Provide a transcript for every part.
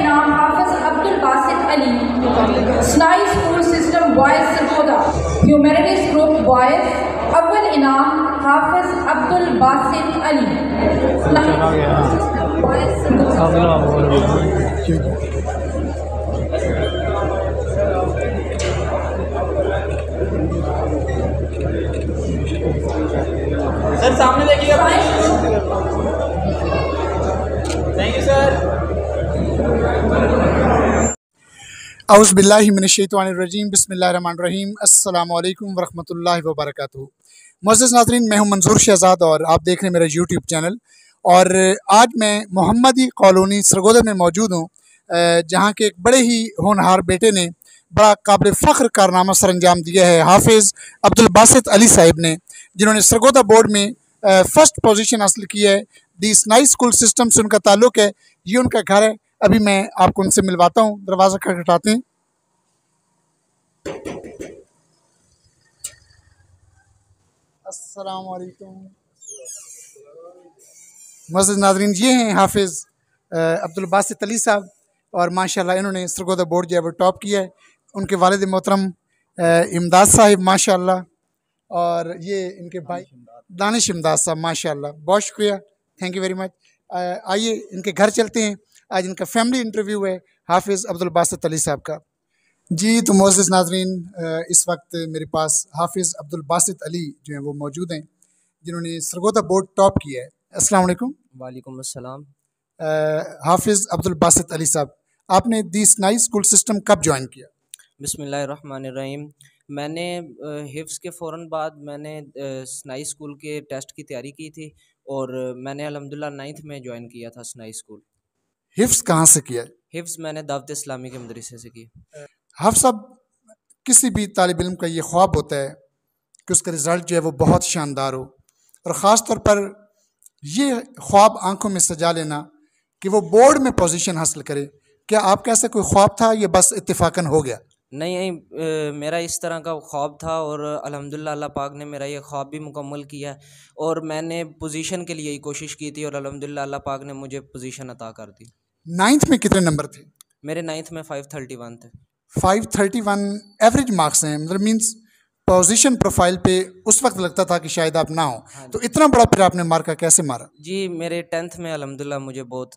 इनाम हाफिज अब्दुल बासित अली। स्नाई school system boys Sargodha humanities group boys. अव्वल इनाम हाफिज अब्दुल बासित अली। सर सामने देखिएगा थैंक यू सर अउज़बिल्लिमिनशैतवानरजीम बसमीम अल्लाम वरहमल वबरक मोज़ नाजरीन, मैं हूँ मंजूर शहज़ाद और आप देख रहे हैं मेरा यूट्यूब चैनल। और आज मैं मोहम्मदी कॉलोनी सरगोदा में मौजूद हूँ जहाँ के एक बड़े ही होनहार बेटे ने बड़ा काबिल फ़ख्र कारनामा सर अंजाम दिया है हाफिज़ अब्दुलबासत अली साहिब ने, जिन्होंने सरगोदा बोर्ड में फ़र्स्ट पोजीशन हासिल की है। दी स्नाई स्कूल सिस्टम से उनका ताल्लुक़ है। ये उनका घर है अभी मैं आपको उनसे मिलवाता हूँ, दरवाज़ा खटखटाते हैं। असलकुम मस्जिद नाजरीन, ये हैं हाफिज़ अब्दुल बासित अली साहब, और माशाल्लाह इन्होंने सरगोदा बोर्ड जो है वो टॉप किया है। उनके वालद मोहतरम इमदाद साहिब, माशाल्लाह, और ये इनके भाई दानिश इमदाद साहब, माशाल्लाह। बहुत शुक्रिया, थैंक यू वेरी मच। आइए, इनके घर चलते हैं। आज इनका फैमिली इंटरव्यू है हाफिज़ अब्दुल बासित अली साहब का। जी तो मोजिस नाजरीन इस वक्त मेरे पास हाफिज़ अब्दुल बासित अली जो हैं वो मौजूद हैं जिन्होंने सरगोदा बोर्ड टॉप किया है। अस्सलाम वालेकुम। वालेकुम अस्सलाम। हाफिज़ अब्दुल बासित अली साहब आपने दी स्नाई स्कूल सिस्टम कब ज्वाइन किया? बिसमीम मैंने हिफ्स के फ़ौर बाद मैंने स्नाई स्कूल के टेस्ट की तैयारी की थी और मैंने अलहमदिल्ला नाइन्थ में ज्वाइन किया था स्नाई स्कूल। हिफ्स कहाँ से किया हिफ्स मैंने दावत इस्लामी के मदरसे से की। हाफ़ साहब किसी भी तालब इल्म का ये ख्वाब होता है कि उसका रिज़ल्ट जो है वो बहुत शानदार हो। और ख़ास तौर पर ये ख्वाब आँखों में सजा लेना कि वो बोर्ड में पोजीशन हासिल करे। क्या आपका ऐसा कोई ख्वाब था या बस इत्तेफाकन हो गया? नहीं नहीं मेरा इस तरह का ख्वाब था और अल्हम्दुलिल्लाह अल्लाह पाक ने मेरा ये ख्वाब भी मुकम्मल किया और मैंने पोजीशन के लिए ही कोशिश की थी और अल्हम्दुलिल्लाह अल्लाह पाक ने मुझे पोजीशन अता कर दी। नाइन्थ में कितने नंबर थे? मेरे नाइन्थ में फाइव थर्टी वन थे। Five thirty one average marks हैं मतलब मीन्स पोजीशन प्रोफ़ाइल पे उस वक्त लगता था कि शायद आप ना हो। हाँ तो इतना बड़ा फिर आपने मार्का कैसे मारा? जी मेरे टेंथ में अलहमदिल्ला मुझे बहुत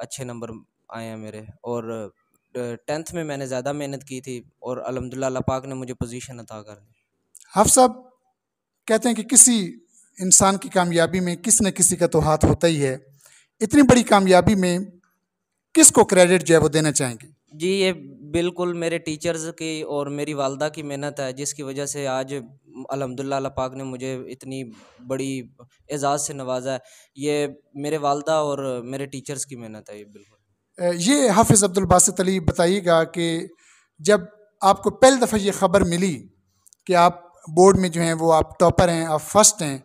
अच्छे नंबर आए हैं मेरे। और टेंथ में मैंने ज़्यादा मेहनत की थी और अलहमदिल्ला पाक ने मुझे पोजीशन अता कर दी। हाफ़ साहब कहते हैं कि किसी इंसान की कामयाबी में किसी न किसी का तो हाथ होता ही है। इतनी बड़ी कामयाबी में किसको क्रेडिट जो है वो देना चाहेंगे? जी ये बिल्कुल मेरे टीचर्स की और मेरी वालदा की मेहनत है जिसकी वजह से आज अलहमदिल्ला पाक ने मुझे इतनी बड़ी एजाज़ से नवाजा है। ये मेरे वालदा और मेरे टीचर्स की मेहनत है ये बिल्कुल। ये हाफिज़ अब्दुल बासित अली बताइएगा कि जब आपको पहली दफ़ा ये ख़बर मिली कि आप बोर्ड में जो हैं वो आप टॉपर हैं आप फ़र्स्ट हैं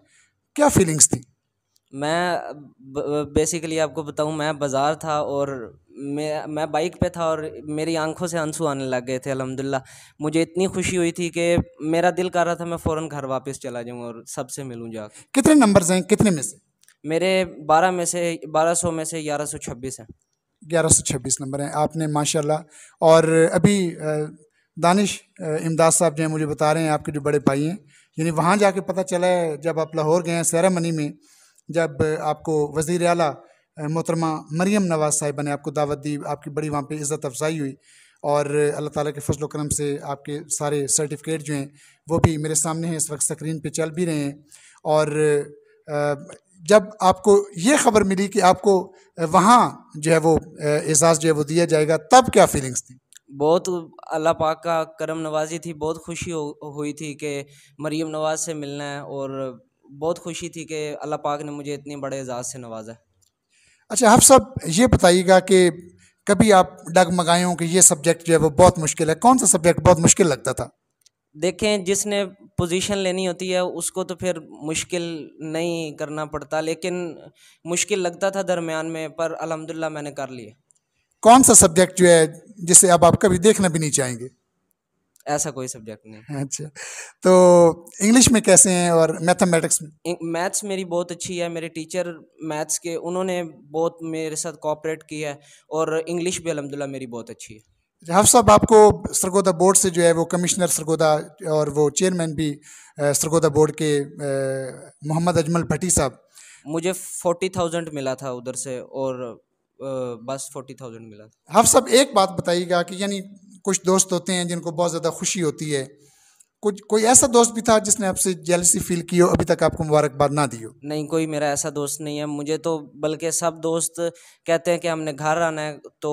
क्या फीलिंग्स थी? मैं बेसिकली आपको बताऊँ मैं बाज़ार था और मैं मैं बाइक पे था और मेरी आँखों से आँसू आने लग गए थे अलहमदिल्ला। मुझे इतनी खुशी हुई थी कि मेरा दिल कर रहा था मैं फ़ौरन घर वापस चला जाऊँ और सबसे मिलूँ जाकर कितने नंबर हैं? कितने में से? मेरे बारह में से बारह सौ में से ग्यारह सौ छब्बीस हैं। ग्यारह सौ छब्बीस नंबर हैं। आपने माशाल्लाह और अभी दानिश इमदाद साहब जो हैं मुझे बता रहे हैं आपके जो बड़े भाई हैं यानी वहाँ जाके पता चला है जब आप लाहौर गए हैं सैरामनी में जब आपको वज़ी अला मोहतरमा मरीम नवाज़ साहिबा ने आपको दावत दी, आपकी बड़ी वहाँ पे इज़्ज़त अफजाई हुई और अल्लाह ताला के फजल करम से आपके सारे सर्टिफिकेट जो हैं वो भी मेरे सामने हैं, इस वक्त स्क्रीन पे चल भी रहे हैं और जब आपको ये खबर मिली कि आपको वहाँ जो है वो एजाज़ जो है वो दिया जाएगा, तब क्या फीलिंग्स थी? बहुत अल्लाह पाक का करम नवाजी थी, बहुत खुशी हुई थी कि मरीम नवाज़ से मिलना है और बहुत खुशी थी कि अल्लाह पाक ने मुझे इतने बड़े एजाज़ से नवाजा अच्छा आप सब ये बताइएगा कि कभी आप डगमगाए हो कि ये सब्जेक्ट जो है वो बहुत मुश्किल है। कौन सा सब्जेक्ट बहुत मुश्किल लगता था? देखें जिसने पोजीशन लेनी होती है उसको तो फिर मुश्किल नहीं करना पड़ता लेकिन मुश्किल लगता था दरमियान में पर अलहमदिल्ला मैंने कर लिया। कौन सा सब्जेक्ट जो है जिसे अब आप कभी देखना भी नहीं चाहेंगे? ऐसा कोई सब्जेक्ट नहीं। अच्छा तो इंग्लिश में कैसे हैं और मैथमेटिक्स में? मैथ्स मेरी बहुत अच्छी है मेरे टीचर मैथ्स के उन्होंने बहुत मेरे साथ कोऑपरेट किया है और इंग्लिश भी अलहमदिल्ला मेरी बहुत अच्छी है। हाफ़ साहब आपको सरगोदा बोर्ड से जो है वो कमिश्नर सरगोदा और वो चेयरमैन भी सरगोदा बोर्ड के मोहम्मद अजमल भट्टी साहब। मुझे फोर्टी थाउज़ेंड मिला था उधर से और बस फोर्टी थाउज़ेंड मिला हाफ़ साहब एक बात बताइएगा कि यानी कुछ दोस्त होते हैं जिनको बहुत ज़्यादा खुशी होती है। कुछ कोई ऐसा दोस्त भी था जिसने आपसे जेलसी फील की हो अभी तक आपको मुबारकबाद ना दी हो? नहीं कोई मेरा ऐसा दोस्त नहीं है। मुझे तो बल्कि सब दोस्त कहते हैं कि हमने घर आना है तो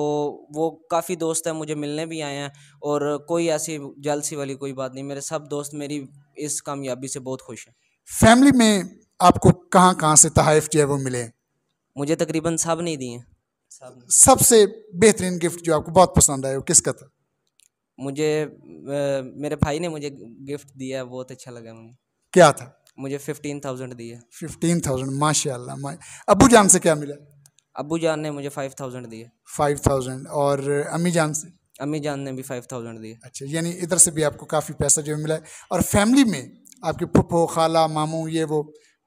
वो काफ़ी दोस्त हैं मुझे मिलने भी आए हैं और कोई ऐसी जलसी वाली कोई बात नहीं। मेरे सब दोस्त मेरी इस कामयाबी से बहुत खुश हैं। फैमिली में आपको कहाँ कहाँ से तहफ़ जो है वो मिले? मुझे तकरीबन सब नहीं दिए सब। सबसे बेहतरीन गिफ्ट जो आपको बहुत पसंद आया वो किसका था? मुझे मेरे भाई ने मुझे गिफ्ट दिया बहुत अच्छा लगा मुझे। क्या था? मुझे फिफ्टीन थाउज़ेंड दिया। फिफ्टीन थाउज़ेंड माशा मा अबू जान से क्या मिला? अबू जान ने मुझे फाइव थाउज़ेंड दिए फाइव थाउज़ेंड और अम्मी जान से? अम्मी जान ने भी फाइव थाउज़ेंड दिए अच्छा यानी इधर से भी आपको काफ़ी पैसा जो मिला है। और फैमिली में आपके पुप्पो खाला मामू ये वो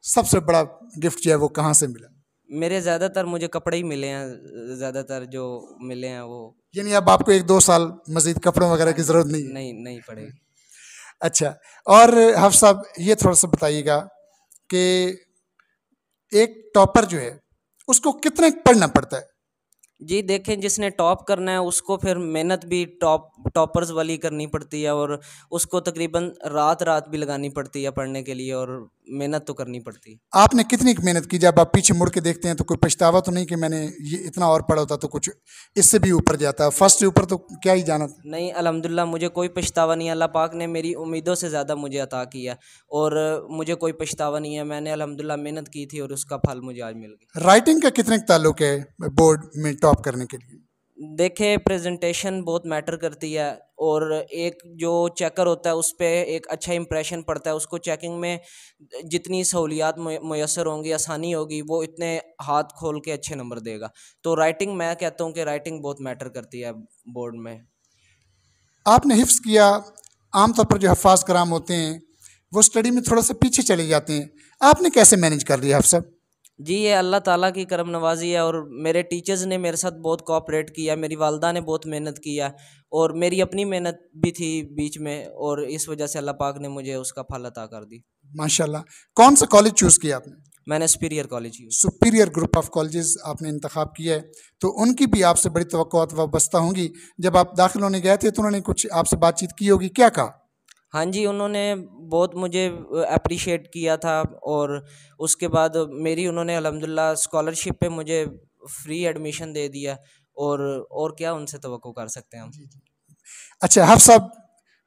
सबसे बड़ा गिफ्ट जो है वो कहाँ से मिला? मेरे ज़्यादातर मुझे कपड़े ही मिले हैं ज़्यादातर जो मिले हैं वो। यानी अब आपको एक दो साल मजीद कपड़ों वगैरह की ज़रूरत नहीं नहीं नहीं पड़ेगी। अच्छा और हफ साहब ये थोड़ा सा बताइएगा कि एक टॉपर जो है उसको कितने पढ़ना पड़ता है? जी देखें जिसने टॉप करना है उसको फिर मेहनत भी टॉप टॉपर्स वाली करनी पड़ती है और उसको तकरीबन रात रात भी लगानी पड़ती है पढ़ने के लिए और मेहनत तो करनी पड़ती। आपने कितनी मेहनत की? जब आप पीछे मुड़ के देखते हैं तो कोई पछतावा तो नहीं कि मैंने ये इतना और पढ़ा होता तो कुछ इससे भी ऊपर जाता। फ़र्स्ट से ऊपर तो क्या ही जाना था? नहीं अलहमदिल्ला मुझे कोई पछतावा नहीं अल्लाह पाक ने मेरी उम्मीदों से ज़्यादा मुझे अता किया और मुझे कोई पछतावा नहीं है। मैंने अलहमदिल्ला मेहनत की थी और उसका फल मुझे आज मिल गया। राइटिंग का कितने ताल्लुक है बोर्ड में टॉप करने के लिए? देखें प्रेजेंटेशन बहुत मैटर करती है। और एक जो चेकर होता है, उस पर एक अच्छा इंप्रेशन पड़ता है। उसको चेकिंग में जितनी सहूलियात मैसर होंगी, आसानी होगी, वो इतने हाथ खोल के अच्छे नंबर देगा। तो राइटिंग मैं कहता हूँ कि राइटिंग बहुत मैटर करती है बोर्ड में। आपने हिफ्स किया, आमतौर पर जो हफाज कराम होते हैं, वो स्टडी में थोड़ा सा पीछे चले जाते हैं। आपने कैसे मैनेज कर लिया, हफ हफ्स जी ये अल्लाह ताला की करम नवाजी है और मेरे टीचर्स ने मेरे साथ बहुत कोऑपरेट किया मेरी वालदा ने बहुत मेहनत किया और मेरी अपनी मेहनत भी थी बीच में और इस वजह से अल्लाह पाक ने मुझे उसका फल अता कर दी। माशाल्लाह। कौन सा कॉलेज चूज़ किया आपने? मैंने superior college superior group of colleges आपने इंतखब किया है। तो उनकी भी आपसे बड़ी तो वाबस्ता होंगी। जब आप दाखिल होने गए थे तो उन्होंने कुछ आपसे बातचीत की होगी। क्या कहा? हाँ जी, उन्होंने बहुत मुझे अप्रिशिएट किया था और उसके बाद मेरी उन्होंने अल्हम्दुलिल्लाह स्कॉलरशिप पे मुझे फ्री एडमिशन दे दिया और और क्या उनसे तो कर सकते हैं हम? अच्छा हफ साहब,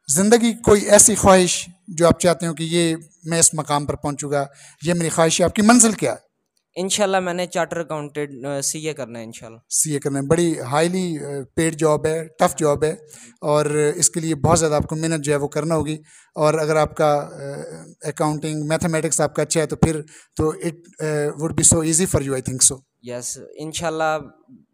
ज़िंदगी कोई ऐसी ख्वाहिश जो आप चाहते हो कि ये मैं इस मकाम पर पहुंचूँगा, ये मेरी ख्वाहिश है, आपकी मंजिल क्या है? इंशाल्लाह मैंने चार्टर अकाउंटेंट सी ए करना है इनशाला सी ए करना है। बड़ी हाईली पेड जॉब है टफ जॉब है और इसके लिए बहुत ज़्यादा आपको मेहनत जो है वो करना होगी और अगर आपका अकाउंटिंग मैथमेटिक्स आपका अच्छा है तो फिर तो it would be so easy for you I think so yes इनशाला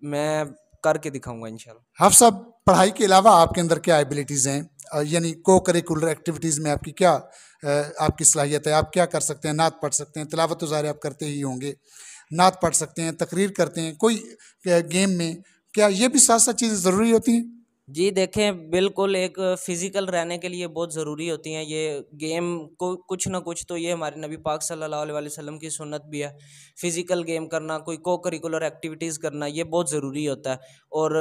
मैं करके दिखाऊँगा, इंशाल्लाह। हाफ़ साहब, पढ़ाई के अलावा आपके अंदर क्या एबिलिटीज़ हैं? यानी को करिकुलर एक्टिविटीज़ में आपकी क्या आपकी सलाहियत है? आप क्या कर सकते हैं? नात पढ़ सकते हैं, तिलावत तो ज़ाहिर आप करते ही होंगे। नात पढ़ सकते हैं, तकरीर करते हैं, कोई गेम में क्या ये भी साथ साथ चीज़ें ज़रूरी होती हैं? जी देखें बिल्कुल एक फ़िज़िकल रहने के लिए बहुत ज़रूरी होती हैं ये गेम को कुछ ना कुछ तो ये हमारे नबी पाक सल्लल्लाहु अलैहि वसल्लम की सुन्नत भी है। फ़िज़िकल गेम करना कोई को करिकुलर एक्टिविटीज़ करना ये बहुत ज़रूरी होता है। और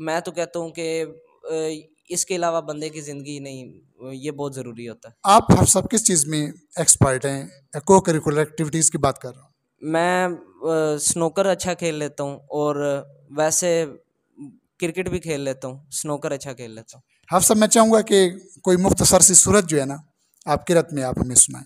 मैं तो कहता हूँ कि इसके अलावा बंदे की ज़िंदगी नहीं ये बहुत ज़रूरी होता है। आप हर सब किस चीज़ में एक्सपर्ट हैं? को करिकुलर एक्टिविटीज़ की बात कर रहा हूँ। मैं स्नोकर अच्छा खेल लेता हूँ और वैसे क्रिकेट भी खेल लेता हूँ स्नोकर अच्छा खेल लेता हूँ हाफ साहब मैं चाहूँगा कि कोई मुख्तसर सी सूरत जो है ना आप किरत में आप हमें सुनाएं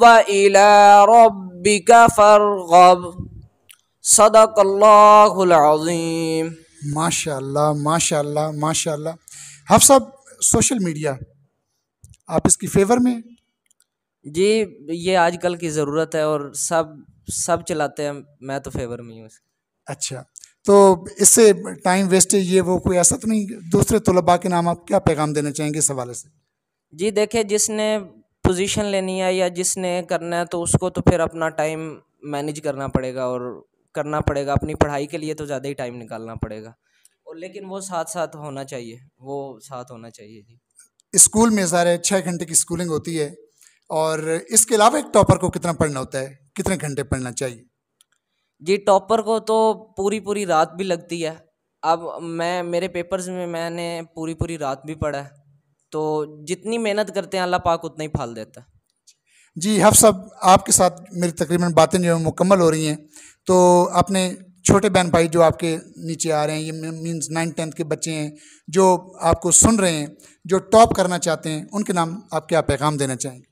वला रब्बिका फरगब सदकल्लाज़ीम माशाल्लाह माशाल्लाह माशाल्लाह. आप सब सोशल मीडिया आप इसकी फेवर में? जी ये आजकल की ज़रूरत है और सब सब चलाते हैं मैं तो फेवर में हूँ अच्छा तो इससे टाइम वेस्ट ये वो कोई ऐसा तो नहीं दूसरे तलबा के नाम आप क्या पैगाम देना चाहेंगे इस हवाले से? जी देखिए जिसने पोजीशन लेनी है या जिसने करना है तो उसको तो फिर अपना टाइम मैनेज करना पड़ेगा और करना पड़ेगा। अपनी पढ़ाई के लिए तो ज़्यादा ही टाइम निकालना पड़ेगा। और लेकिन वो साथ साथ होना चाहिए। वो साथ होना चाहिए जी। स्कूल में सारे छः घंटे की स्कूलिंग होती है और इसके अलावा एक टॉपर को कितना पढ़ना होता है? कितने घंटे पढ़ना चाहिए? जी टॉपर को तो पूरी पूरी रात भी लगती है। अब मैं मेरे पेपर्स में मैंने पूरी पूरी रात भी पढ़ा है। तो जितनी मेहनत करते हैं अल्लाह पाक उतना ही फल देता है। जी हफ साहब आपके साथ मेरी तकरीबन बातें जो है मुकम्मल हो रही हैं। तो अपने छोटे बहन भाई जो आपके नीचे आ रहे हैं ये मीन्स नाइन टेंथ के बच्चे हैं जो आपको सुन रहे हैं जो टॉप करना चाहते हैं उनके नाम आप क्या पैगाम देना चाहेंगे?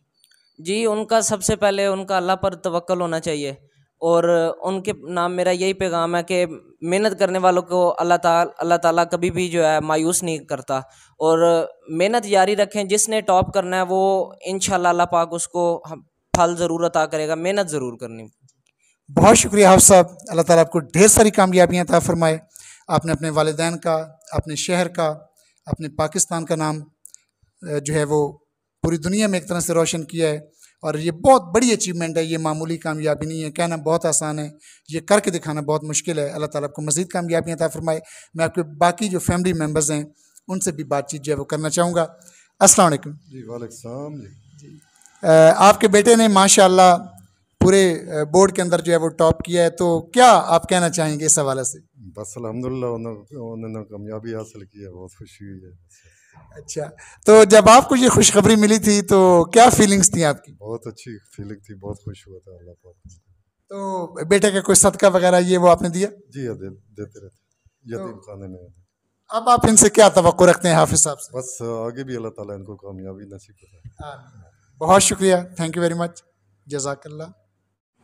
जी उनका सबसे पहले उनका अल्लाह पर तवक्ल होना चाहिए। और उनके नाम मेरा यही पैगाम है कि मेहनत करने वालों को अल्लाह ताला अल्लाह ताला कभी भी जो है मायूस नहीं करता। और मेहनत जारी रखें, जिसने टॉप करना है वो इन अल्लाह पाक उसको फल ज़रूर अता करेगा, मेहनत ज़रूर करनी। बहुत शुक्रिया हाफ़ साहब अल्लाह ताला आपको ढेर सारी कामयाबियाँ ता फरमाए। आपने अपने वालिदैन का, अपने शहर का, अपने पाकिस्तान का नाम जो है वो पूरी दुनिया में एक तरह से रोशन किया है। और ये बहुत बड़ी अचीवमेंट है ये मामूली कामयाबी नहीं है कहना बहुत आसान है ये करके दिखाना बहुत मुश्किल है अल्लाह ताला आपको मज़ीद कामयाबियाँ ता फरमाए। मैं आपके बाकी जो फैमिली मेंबर्स हैं उनसे भी बातचीत जो है वो करना चाहूँगा। अस्सलाम वालेकुम। जी वालेकुम जी। आपके बेटे ने माशा पूरे बोर्ड के अंदर जो है वो टॉप किया है तो क्या आप कहना चाहेंगे इस हवाले से? बस अल्हम्दुलिल्लाह उन्होंने उन्होंने कामयाबी हासिल की है बहुत खुशी हुई है। अच्छा तो जब आपको ये खुशखबरी मिली थी तो क्या फीलिंग्स थी आपकी? बहुत अच्छी फीलिंग थी बहुत खुश हुआ था अल्लाह पाक तो बेटे का कोई सदका वगैरह ये वो आपने दिया? जी हाँ दे, देते रहते यतीम तो, खाने में। अब आप इनसे क्या तो रखते हैं हाफिज साहब से? बस आगे भी अल्लाह ताला इनको कामयाबी नसीब करे। बहुत शुक्रिया थैंक यू वेरी मच जजाकल्ला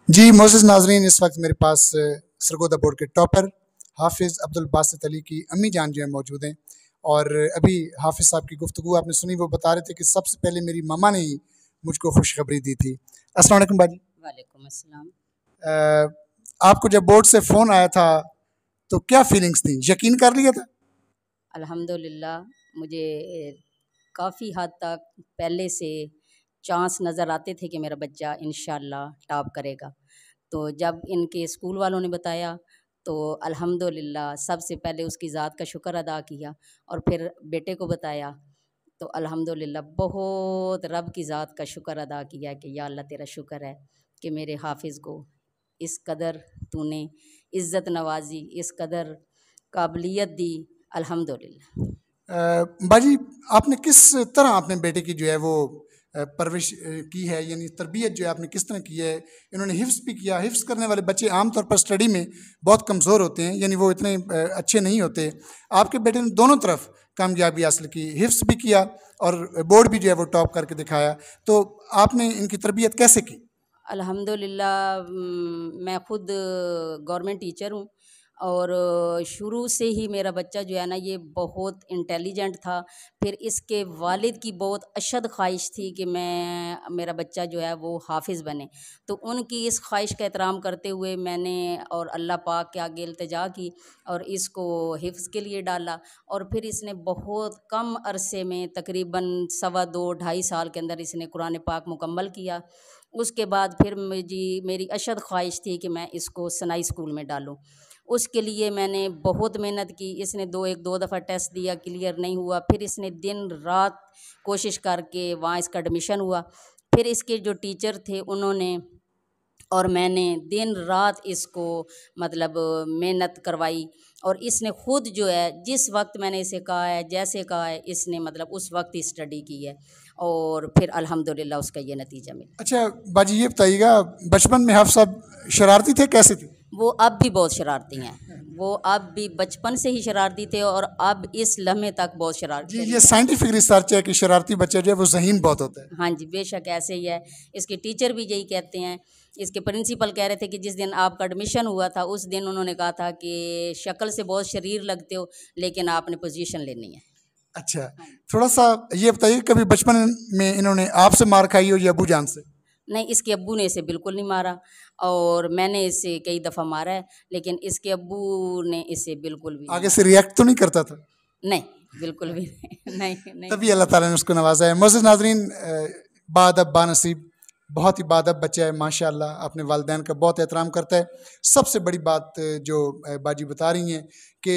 जी मोजिज़ नाजरीन इस वक्त मेरे पास सरगोदा बोर्ड के टॉपर हाफिज़ अब्दुल बासित अली की अम्मी जान जो है मौजूद हैं। और अभी हाफिज़ साहब की गुफ्तु आपने सुनी वो बता रहे थे कि सबसे पहले मेरी मामा ने ही मुझको खुशखबरी दी थी। अस्सलाम वालेकुम बाजी वालेकुम अस्सलाम। आपको जब बोर्ड से फ़ोन आया था तो क्या फीलिंग्स थी? यकीन कर लिया था? अल्हम्दुलिल्लाह मुझे काफ़ी हद तक पहले से चांस नज़र आते थे कि मेरा बच्चा इन टॉप करेगा। तो जब इनके स्कूल वालों ने बताया तो अल्हम्दुलिल्लाह, सबसे पहले उसकी ज़ात का शुक्र अदा किया और फिर बेटे को बताया। तो अल्हम्दुलिल्लाह, बहुत रब की ज़ात का शुक्र अदा किया कि या अल्लाह तेरा शुक्र है कि मेरे हाफिज़ को इस कदर तूने इज़्ज़त नवाजी, इस कदर काबिलियत दी। अल्हम्दुलिल्लाह। बाजी, आपने किस तरह अपने बेटे की जो है वो परवरिश की है, यानी तरबियत जो है आपने किस तरह की है, इन्होंने हिफ्स भी किया। हिफ्स करने वाले बच्चे आमतौर पर स्टडी में बहुत कमज़ोर होते हैं, यानी वो इतने अच्छे नहीं होते। आपके बेटे ने दोनों तरफ़ कामयाबी हासिल की हिफ्स भी किया और बोर्ड भी जो है वो टॉप करके दिखाया। तो आपने इनकी तरबियत कैसे की? अल्हम्दुलिल्लाह मैं खुद गवर्नमेंट टीचर हूँ और शुरू से ही मेरा बच्चा जो है ना ये बहुत इंटेलिजेंट था। फिर इसके वालिद की बहुत अशद ख्वाहिश थी कि मैं, मेरा बच्चा जो है वो हाफिज़ बने। तो उनकी इस ख्वाहिश का एहतराम करते हुए मैंने और अल्लाह पाक के आगे अल्तजा की और इसको हिफ्ज़ के लिए डाला और फिर इसने बहुत कम अरसे में तकरीबन सवा दो, ढाई साल के अंदर इसने कुरान पाक मुकम्मल किया। उसके बाद फिर मुझे, मेरी अशद ख्वाहिश थी कि मैं इसको सनाई स्कूल में डालूँ। उसके लिए मैंने बहुत मेहनत की। इसने दो, एक, दो दफ़ा टेस्ट दिया क्लियर नहीं हुआ। फिर इसने दिन, रात कोशिश करके वहाँ इसका एडमिशन हुआ। फिर इसके जो टीचर थे, उन्होंने और मैंने दिन, रात इसको मतलब मेहनत करवाई और इसने खुद जो है, जिस वक्त मैंने इसे कहा है, जैसे कहा है, इसने मतलब उस वक्त ही स्टडी की है और फिर अल्हम्दुलिल्लाह उसका ये नतीजा मिला। अच्छा बाजी ये बताइएगा, बचपन में हाफ़ साहब शरारती थे, कैसे थे? वो अब भी बहुत शरारती हैं। वो अब भी बचपन से ही शरारती थे और अब इस लम्हे तक बहुत शरारती जी ये साइंटिफिक रिसर्च है कि शरारती बच्चा जो है वो जहीन बहुत होता है। हाँ जी बेशक ऐसे ही है। इसके टीचर भी यही कहते हैं। इसके प्रिंसिपल कह रहे थे कि जिस दिन आपका एडमिशन हुआ था उस दिन उन्होंने कहा था कि शक्ल से बहुत शरीर लगते हो लेकिन आपने पोजीशन लेनी है। अच्छा थोड़ा सा ये बताइए कभी बचपन में इन्होंने आपसे मार खाई हो या अबू जान से? नहीं इसके अब्बू ने इसे बिल्कुल नहीं मारा और मैंने इसे कई दफ़ा मारा है लेकिन इसके अब्बू ने इसे बिल्कुल भी आगे से रिएक्ट तो नहीं करता था? नहीं बिल्कुल भी नहीं नहीं नहीं। तभी अल्लाह ताला ने उसको नवाजा है। मोज़ नाजरीन बादब बानसीब बहुत ही बादब बच्चा है माशाल्लाह अपने वालदेन का बहुत एहतराम करता है। सबसे बड़ी बात जो बाजी बता रही हैं कि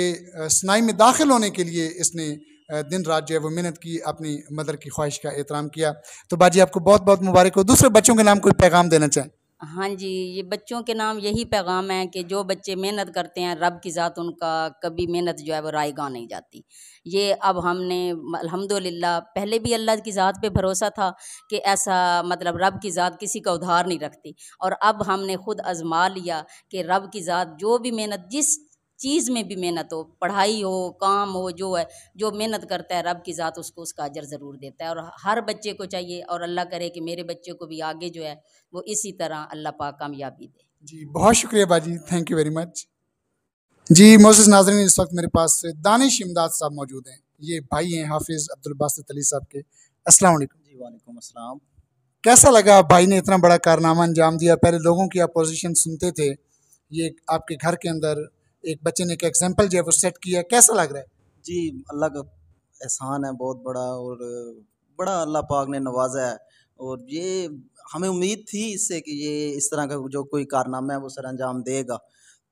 स्नाई में दाखिल होने के लिए इसने दिन रात जो है वो मेहनत की, अपनी मदर की ख्वाहिश का एहतराम किया। तो बाजी, आपको बहुत बहुत मुबारक हो। दूसरे बच्चों के नाम कोई पैगाम देना चाहें? हाँ जी, ये बच्चों के नाम यही पैगाम है कि जो बच्चे मेहनत करते हैं, रब की ज़ात उनका कभी मेहनत जो है वो रायगा नहीं जाती। ये अब हमने, अल्हम्दुलिल्लाह, पहले भी अल्लाह की ज़ात पे भरोसा था कि ऐसा मतलब रब की ज़ात किसी का उधार नहीं रखती। और अब हमने खुद आजमा लिया कि रब की ज़ात जो भी मेहनत, जिस चीज़ में भी मेहनत हो पढ़ाई हो काम हो जो है जो मेहनत करता है रब की ज़ात उसको उसका अजर ज़रूर देता है। और हर बच्चे को चाहिए और अल्लाह करे कि मेरे बच्चे को भी आगे जो है वो इसी तरह अल्लाह पाक कामयाबी दे। जी बहुत शुक्रिया बाजी थैंक यू वेरी मच जी मोजिस नाजरीन इस वक्त मेरे पास दानिश इमदाद साहब मौजूद हैं। ये भाई हैं हाफिज़ अब्दुल बासित अली साहब के। अस्सलाम वालेकुम। जी वालेकुम अस्सलाम। कैसा लगा भाई ने इतना बड़ा कारनामा अंजाम दिया? पहले लोगों की अपोजिशन सुनते थे ये आपके घर के अंदर एक बच्चे ने एक एग्ज़ाम्पल जो है वो सेट किया कैसा लग रहा है? जी अल्लाह का एहसान है, बहुत बड़ा और बड़ा अल्लाह पाक ने नवाजा है। और ये हमें उम्मीद थी इससे कि ये इस तरह का जो कोई कारनामा है वो सर अंजाम देगा।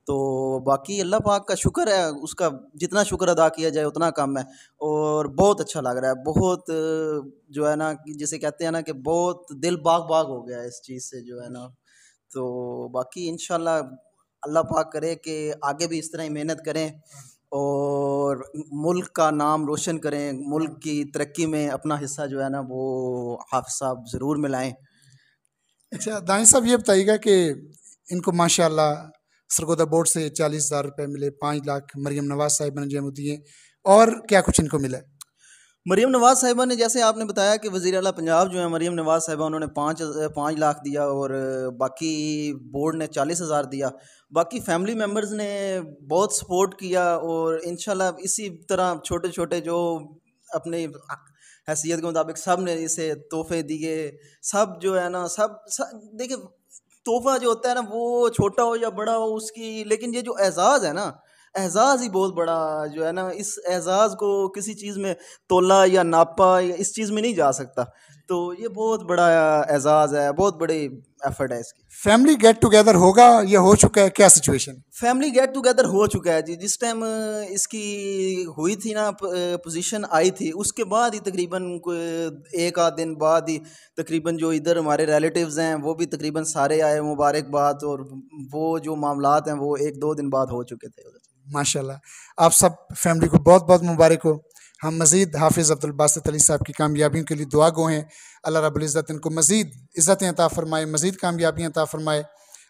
तो बाकी अल्लाह पाक का शुक्र है, उसका जितना शुक्र अदा किया जाए उतना कम है। और बहुत अच्छा लग रहा है, बहुत जो है ना जिसे कहते हैं ना कि बहुत दिल बाग बाग हो गया है इस चीज़ से जो है ना। तो बाकी इंशाल्लाह अल्लाह पाक करे कि आगे भी इस तरह ही मेहनत करें और मुल्क का नाम रोशन करें, मुल्क की तरक्की में अपना हिस्सा जो है ना वो हाफ़ साहब ज़रूर मिलाएँ। अच्छा दानिश साहब, ये बताइएगा कि इनको माशाल्लाह सरगोदा बोर्ड से चालीस हज़ार रुपये मिले, पाँच लाख मरियम नवाज़ साहिबा ने जो दिए और क्या कुछ इनको मिला? मरीम नवाज़ साहिबा ने जैसे आपने बताया कि वज़ी अला पंजाब जो है मरीम नवाज़ साहिबा उन्होंने पाँच पाँच लाख दिया और बाकी बोर्ड ने चालीस हज़ार दिया। बाकी फैमिली मेंबर्स ने बहुत सपोर्ट किया और इंशाल्लाह इसी तरह छोटे छोटे जो अपने हैसियत के मुताबिक सबने इसे तोहफे दिए। सब जो है ना सब, सब देखिए तोहफा जो होता है ना वो छोटा हो या बड़ा हो उसकी लेकिन ये जो एजाज़ है ना एजाज़ ही बहुत बड़ा जो है ना इस एजाज़ को किसी चीज़ में तोला या नापा या इस चीज़ में नहीं जा सकता। तो ये बहुत बड़ा एजाज़ है बहुत बड़ी एफर्ट है इसकी। फैमिली गेट टुगेदर होगा या हो चुका है क्या सिचुएशन फैमिली गेट टुगेदर हो चुका है जी जिस टाइम इसकी हुई थी ना पोजीशन आई थी उसके बाद ही तकरीबन एक आध दिन बाद ही तकरीबन जो इधर हमारे रिलेटिव्स हैं वो भी तकरीबन सारे आए मुबारकबाद और वो जो मामला हैं वो एक दो दिन बाद हो चुके थे माशाल्लाह। आप सब फैमिली को बहुत बहुत मुबारक हो। हम मज़ीद हाफिज़ अब्दुलबासत अली साहब की कामयाबियों के लिए दुआ गो हैं। अल्लाह रब्बुल इज़्ज़त इनको मज़ीद इज़्ज़तें अता फ़रमाए, मज़ीद कामयाबियाँ अता फ़रमाए।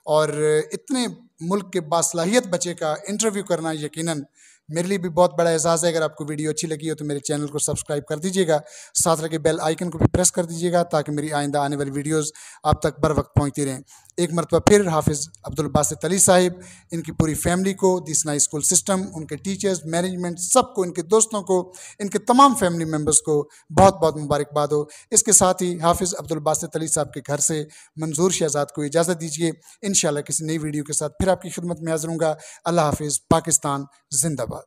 और इतने मुल्क के बासलाहियत बच्चे का इंटरव्यू करना यकीनन मेरे लिए भी बहुत बड़ा एहसास है। अगर आपको वीडियो अच्छी लगी हो तो मेरे चैनल को सब्सक्राइब कर दीजिएगा। साथ रखे बेल आइकन को भी प्रेस कर दीजिएगा ताकि मेरी आइंदा आने वाली वीडियोस आप तक बर वक्त पहुँचती रहें। एक मरतबा फिर हाफिज़ अब्दुल बासित अली साहिब, इनकी पूरी फैमिली को दिसनाई स्कूल सिस्टम, उनके टीचर्स, मैनेजमेंट, सबको, इनके दोस्तों को, इनके तमाम फैमिली मेंबर्स को बहुत बहुत मुबारकबाद हो। इसके साथ ही हाफिज़ अब्दुल बासित अली साहब के घर से मंजूर शहजाद को इजाज़त दीजिए। इन किसी नई वीडियो के साथ फिर आपकी खिदमत में हाजिर हूँगा अल्लाह हाफिज़। पाकिस्तान जिंदाबाद।